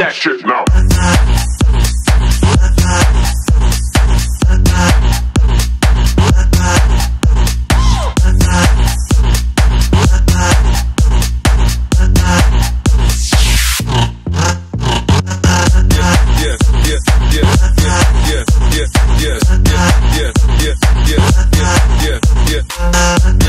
that shit now. yeah, yeah.